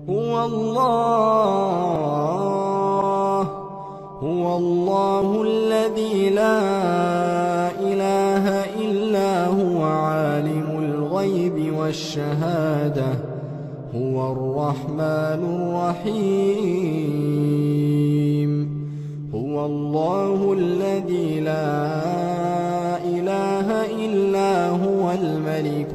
هو الله هو الله الذي لا إله إلا هو عالم الغيب والشهادة هو الرحمن الرحيم هو الله الذي لا إله إلا هو الملك